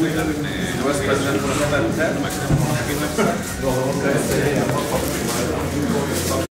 Gracias.